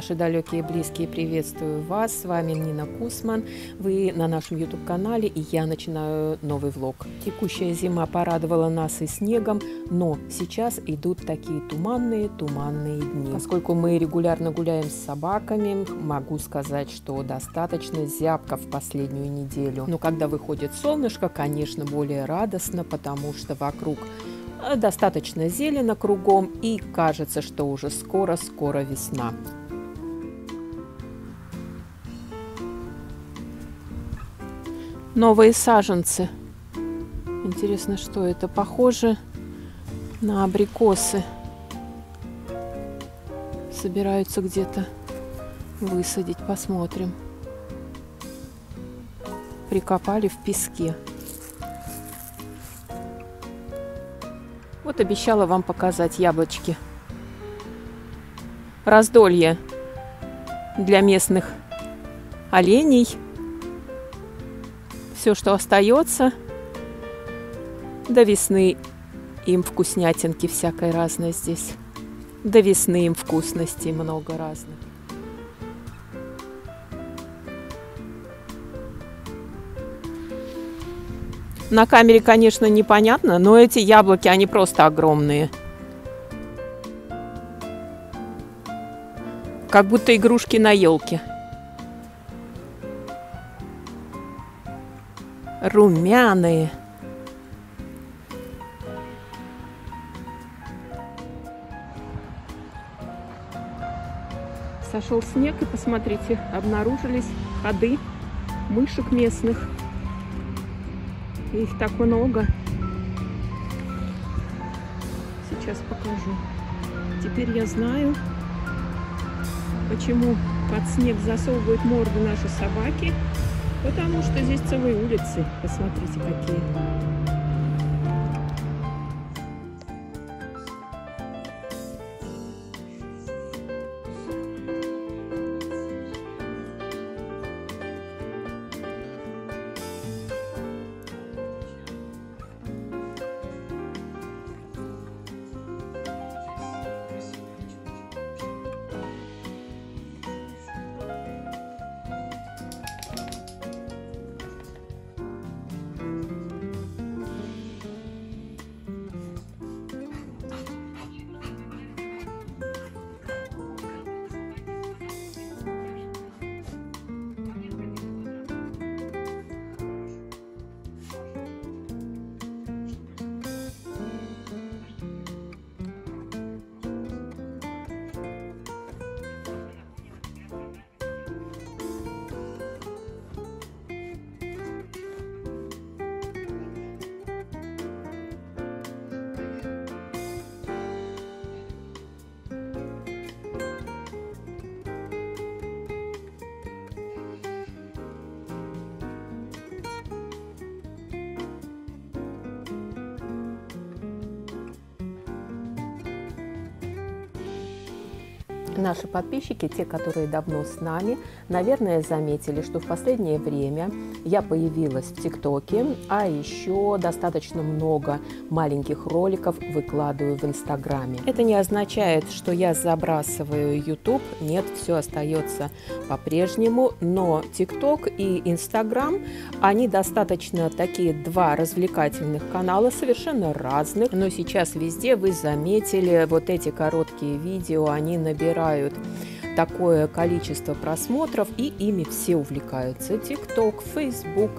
Наши далекие и близкие, приветствую вас. С вами Нина Кусман. Вы на нашем YouTube-канале, и я начинаю новый влог. Текущая зима порадовала нас и снегом, но сейчас идут такие туманные-туманные дни. Поскольку мы регулярно гуляем с собаками, могу сказать, что достаточно зябко в последнюю неделю. Но когда выходит солнышко, конечно, более радостно, потому что вокруг достаточно зелено кругом и кажется, что уже скоро-скоро весна. Новые саженцы. Интересно, что это? Похоже на абрикосы. Собираются где-то высадить. Посмотрим. Прикопали в песке. Вот обещала вам показать яблочки. Раздолье для местных оленей – все, что остается. До весны им вкуснятинки всякой разной здесь. До весны им вкусностей много разных. На камере, конечно, непонятно, но эти яблоки, они просто огромные. Как будто игрушки на елке. Румяные. Сошел снег, и посмотрите, обнаружились ходы мышек местных. Их так много. Сейчас покажу. Теперь я знаю, почему под снег засовывают морды наши собаки. Потому что здесь целые улицы. Посмотрите, какие. Наши подписчики, те, которые давно с нами, наверное, заметили, что в последнее время я появилась в ТикТоке, а еще достаточно много маленьких роликов выкладываю в Инстаграме. Это не означает, что я забрасываю YouTube, нет, все остается по-прежнему, но ТикТок и Инстаграм, они достаточно такие два развлекательных канала, совершенно разных, но сейчас везде вы заметили, вот эти короткие видео, они набирают такое количество просмотров, и ими все увлекаются. TikTok, Facebook,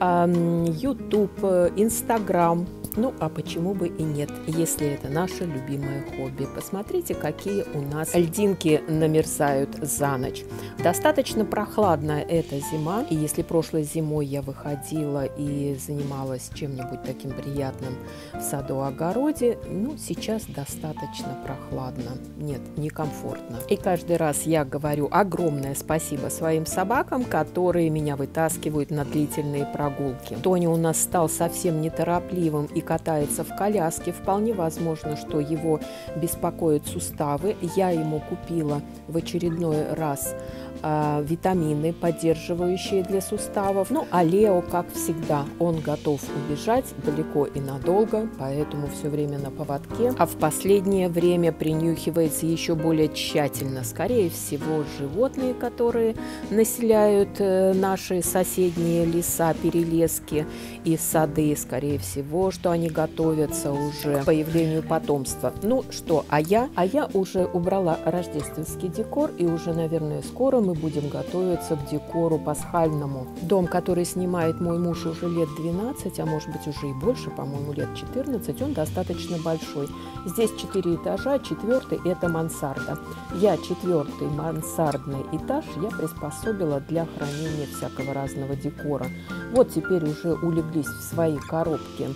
YouTube, Instagram. Ну, а почему бы и нет, если это наше любимое хобби. Посмотрите, какие у нас льдинки намерзают за ночь. Достаточно прохладная эта зима, и если прошлой зимой я выходила и занималась чем-нибудь таким приятным в саду-огороде, ну, сейчас достаточно прохладно. Нет, некомфортно. И каждый раз я говорю огромное спасибо своим собакам, которые меня вытаскивают на длительные прогулки. Тони у нас стал совсем неторопливым и катается в коляске. Вполне возможно, что его беспокоят суставы. Я ему купила в очередной раз э, витамины, поддерживающие для суставов. Ну, а Лео, как всегда, он готов убежать далеко и надолго, поэтому все время на поводке. А в последнее время принюхивается еще более тщательно. Скорее всего, животные, которые населяют э, наши соседние леса, перелески и сады, скорее всего, что они готовятся уже к появлению потомства. Ну что, а я? А я уже убрала рождественский декор, и уже, наверное, скоро мы будем готовиться к декору пасхальному. Дом, который снимает мой муж уже лет 12, а может быть уже и больше, по-моему, лет 14, он достаточно большой. Здесь 4 этажа, четвертый – это мансарда. Я четвертый мансардный этаж я приспособила для хранения всякого разного декора. Вот теперь уже улеглись в свои коробки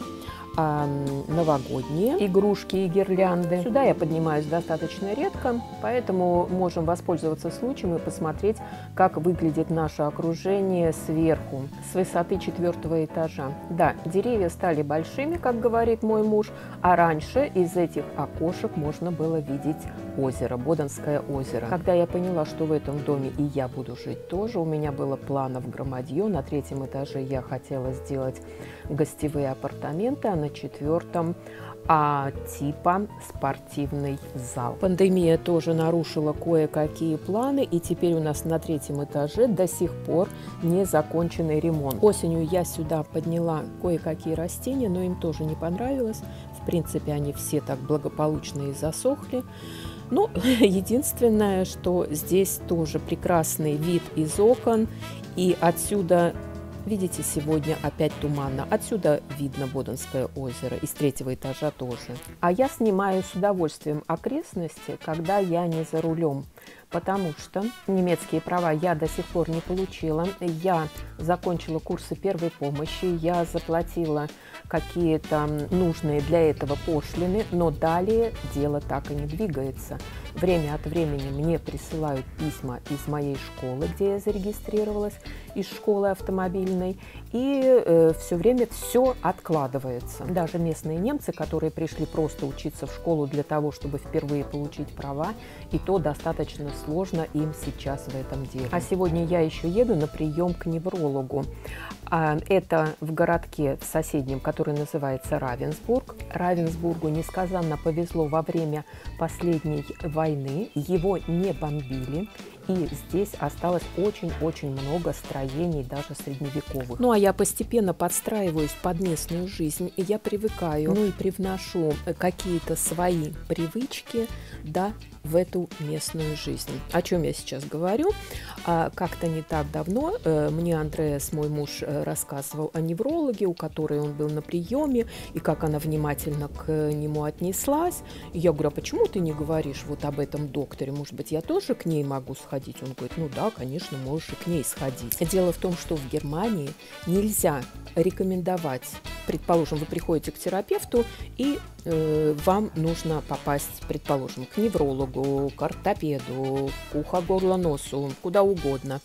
а, новогодние игрушки и гирлянды. Сюда я поднимаюсь достаточно редко, поэтому можем воспользоваться случаем и посмотреть, как выглядит наше окружение сверху, с высоты четвертого этажа. Да, деревья стали большими, как говорит мой муж, а раньше из этих окошек можно было видеть озеро, Боденское озеро. Когда я поняла, что в этом доме и я буду жить тоже, у меня было планов громадье. На третьем этаже я хотела сделать гостевые апартаменты, а на четвертом а типа спортивный зал. Пандемия тоже нарушила кое-какие планы, и теперь у нас на третьем этаже до сих пор не законченный ремонт. Осенью я сюда подняла кое-какие растения, но им тоже не понравилось. В принципе, они все так благополучно и засохли. Ну, единственное, что здесь тоже прекрасный вид из окон, и отсюда Видите, сегодня опять туманно. Отсюда видно Боденское озеро, из третьего этажа тоже. А я снимаю с удовольствием окрестности, когда я не за рулем, потому что немецкие права я до сих пор не получила. Я закончила курсы первой помощи, я заплатила какие-то нужные для этого пошлины, но далее дело так и не двигается. Время от времени мне присылают письма из моей школы, где я зарегистрировалась, из школы автомобильной, и э, все время все откладывается. Даже местные немцы, которые пришли просто учиться в школу для того, чтобы впервые получить права, и то достаточно сложно им сейчас в этом деле. А сегодня я еще еду на прием к неврологу. А, это в городке в соседнем, который называется Равенсбург. Равенсбургу несказанно повезло во время последней войны. Его не бомбили. И здесь осталось очень-очень много строений, даже средневековых. Ну, а я постепенно подстраиваюсь под местную жизнь, и я привыкаю, ну и привношу какие-то свои привычки, да, в эту местную жизнь. О чем я сейчас говорю? А, как-то не так давно э, мне Андреас, мой муж, э, рассказывал о неврологе, у которой он был на приеме, и как она внимательно к нему отнеслась. И я говорю, а почему ты не говоришь вот об этом докторе? Может быть, я тоже к ней могу сходить? Он говорит, ну да, конечно, можешь и к ней сходить. Дело в том, что в Германии нельзя рекомендовать, предположим, вы приходите к терапевту и э, вам нужно попасть, предположим, к неврологу, к ортопеду, к ухо, горло, носу, куда угодно.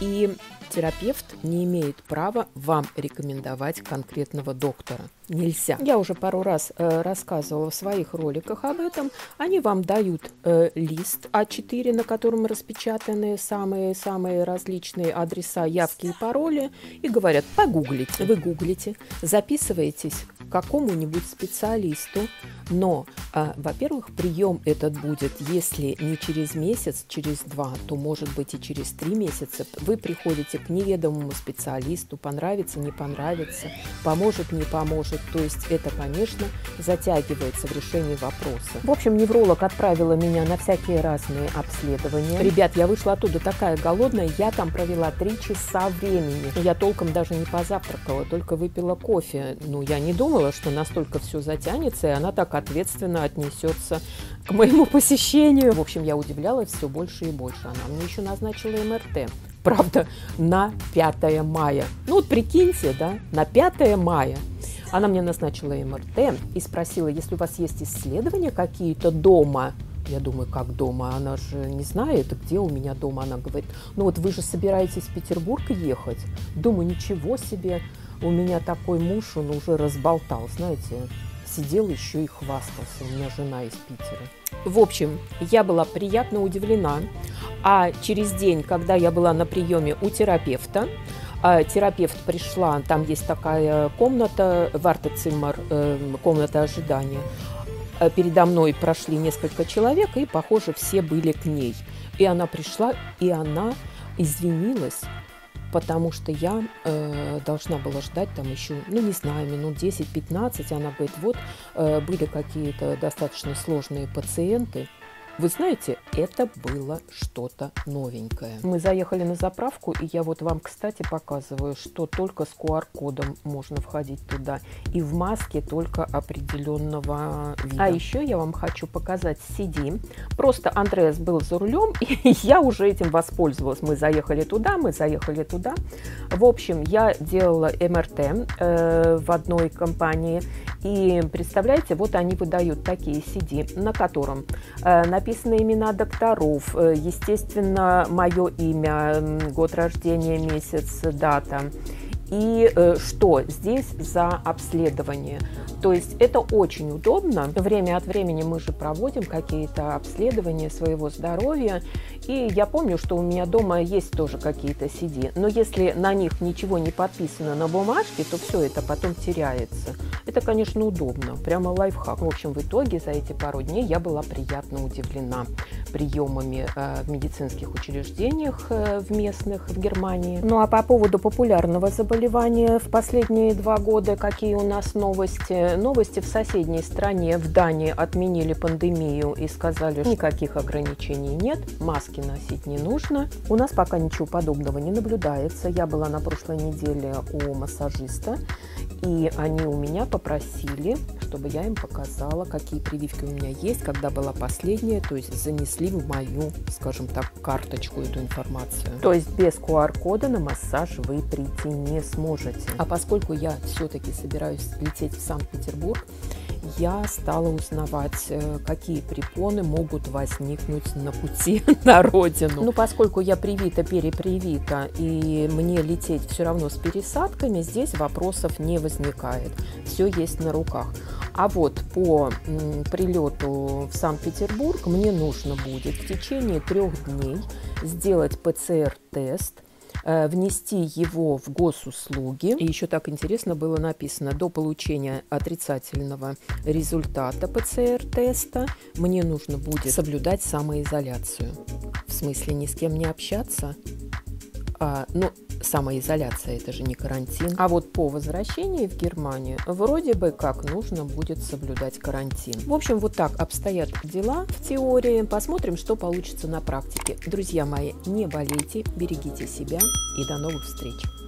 И терапевт не имеет права вам рекомендовать конкретного доктора. Нельзя. Я уже пару раз э, рассказывала в своих роликах об этом. Они вам дают э, лист А4, на котором распечатаны самые-самые различные адреса, явки и пароли, и говорят, погуглите. Вы гуглите, записываетесь к какому-нибудь специалисту, но, во-первых, прием этот будет, если не через месяц, через два, то, может быть, и через три месяца. Вы приходите к неведомому специалисту, понравится, не понравится, поможет, не поможет. То есть это, конечно, затягивается в решении вопроса. В общем, невролог отправила меня на всякие разные обследования. Ребят, я вышла оттуда такая голодная, я там провела три часа времени. Я толком даже не позавтракала, только выпила кофе. Ну, я не думала, что настолько все затянется, и она так ответственно отнесется к моему посещению. В общем, я удивлялась все больше и больше. Она мне еще назначила МРТ правда, на 5 мая. Ну вот прикиньте, да, на 5 мая. Она мне назначила МРТ и спросила, если у вас есть исследования какие-то дома, я думаю, как дома? Она же не знает, где у меня дома. Она говорит, ну вот вы же собираетесь в Петербург ехать. Думаю, ничего себе, у меня такой муж, он уже разболтал, знаете, сидел еще и хвастался. У меня жена из Питера. В общем, я была приятно удивлена. А через день, когда я была на приеме у терапевта, а терапевт пришла, там есть такая комната, вартециммер, э, комната ожидания. Э, передо мной прошли несколько человек, и, похоже, все были к ней. И она пришла, и она извинилась потому что я э, должна была ждать там еще, ну не знаю, минут 10-15. Она говорит, вот э, были какие-то достаточно сложные пациенты, вы знаете, это было что-то новенькое. Мы заехали на заправку, и я вот вам, кстати, показываю, что только с QR-кодом можно входить туда, и в маске только определенного вида. А еще я вам хочу показать CD. Просто Андреас был за рулем, и я уже этим воспользовалась. Мы заехали туда, мы заехали туда. В общем, я делала МРТ э, в одной компании, и представляете, вот они выдают такие CD, на котором э, написаны имена докторов, э, естественно, мое имя, год рождения, месяц, дата. И э, что здесь за обследование? То есть это очень удобно. Время от времени мы же проводим какие-то обследования своего здоровья. И я помню, что у меня дома есть тоже какие-то CD. Но если на них ничего не подписано на бумажке, то все это потом теряется. Это, конечно, удобно. Прямо лайфхак. В общем, в итоге за эти пару дней я была приятно удивлена приемами э, в медицинских учреждениях э, в местных в Германии. Ну а по поводу популярного заболевания в последние два года какие у нас новости? Новости в соседней стране, в Дании, отменили пандемию и сказали, что никаких ограничений нет, маски носить не нужно. У нас пока ничего подобного не наблюдается. Я была на прошлой неделе у массажиста, и они у меня попросили, чтобы я им показала, какие прививки у меня есть, когда была последняя, то есть занесли в мою, скажем так, карточку эту информацию. То есть без QR-кода на массаж вы прийти не сможете. А поскольку я все-таки собираюсь лететь в Санкт-Петербург, я стала узнавать, э, какие препоны могут возникнуть на пути на родину. Ну, поскольку я привита, перепривита, и мне лететь все равно с пересадками, здесь вопросов не возникает. Все есть на руках. А вот по прилету в Санкт-Петербург мне нужно будет в течение трех дней сделать ПЦР-тест – внести его в госуслуги. И еще так интересно было написано, до получения отрицательного результата ПЦР-теста мне нужно будет соблюдать самоизоляцию. В смысле, ни с кем не общаться, а, ну, самоизоляция, это же не карантин. А вот по возвращении в Германию вроде бы как нужно будет соблюдать карантин. В общем, вот так обстоят дела в теории. Посмотрим, что получится на практике. Друзья мои, не болейте, берегите себя и до новых встреч.